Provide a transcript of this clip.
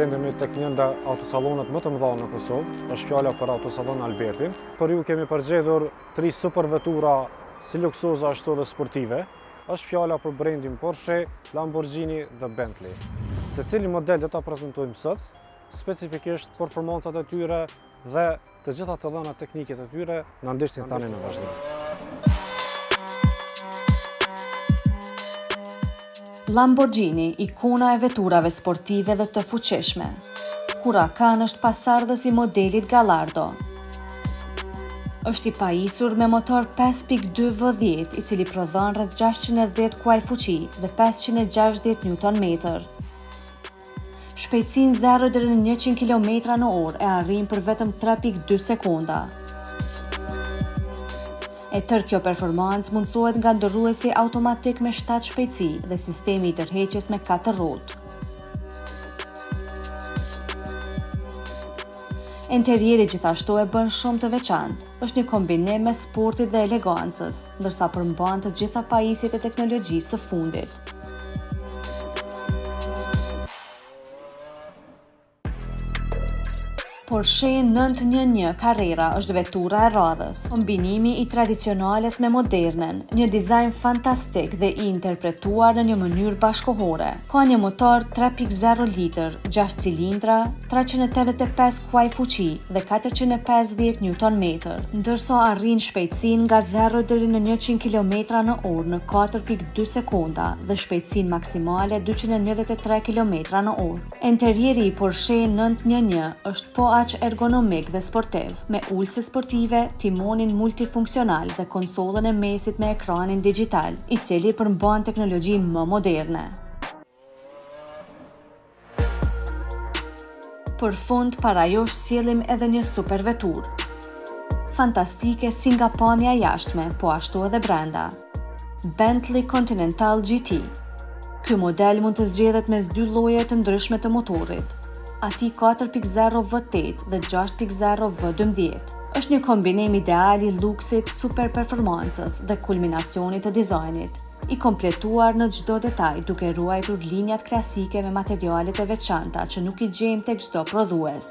gjendemi tek një nga autosalonët më të mëdha në Kosovë, është fjala për autosalon Albertin. Për ju kemi përgjedhur tri super vetura si luksoza ashtu dhe sportive. Është fjala për brendin Porsche, Lamborghini dhe Bentley. Se cili model do ta prezentojmë sot, specifikisht performancat e tyre dhe Të gjitha të dhënat teknike të tyre na ndiqni tani në vazhdim. Lamborghini, ikona e veturave sportive dhe të fuqishme. Huracan është pasardhës i modelit Gallardo. Është i pajisur me motor 5.2 V10, i cili prodhon rreth 610 kuaj fuqi dhe 560 Nm. Shpejtësinë zero deri në njëqind kilometra në orë e arrin për vetëm tre pikë dy sekonda. E tërë kjo performancë mundësohet nga ndërruesi automatik me shtatë shpejtësi dhe sistemi i tërheqjes me katër rrota. Enterieri gjithashtu e bën shumë të veçantë. Është një kombinim mes sportit dhe elegancës, ndërsa përmban të gjitha pajisjet e teknologjisë së fundit. Porsche 911 Carrera është vetura e radhës, kombinimi i tradicionales me modernen, një dizajn fantastik dhe i interpretuar në një mënyrë bashkëkohore. Ka një motor 3.0 litër, 6 cilindra, 385 kuaj fuqi dhe katërqind e pesëdhjetë newton metër, ndërsa arrin shpejtësinë nga zero deri në njëqind kilometra në orë në katër pikë dy sekonda dhe shpejtësinë maksimale dyqind e nëntëdhjetë e tre kilometra në orë. Enterieri i Porsche nëntë një një është po aq ergonomik dhe sportiv, me ulëse sportive, timonin multifunksional dhe konsolën e mesit me ekranin dixhital, i cili përmban teknologjinë më moderne. Për fund, para jush sjellim edhe një super veturë. Fantastike si nga pamja e jashtme, po ashtu edhe brenda. Bentley Continental GT. Ky model mund të zgjidhet mes dy lloje të ndryshme të motorit, atij 4.0 V8 dhe 6.0 V12. Është një kombinim ideal i luksit, super performancës dhe kulminacionit të dizajnit. i kompletuar në çdo detaj duke ruajtur linjat klasike me materialet e veçanta që nuk i gjejmë tek çdo prodhues.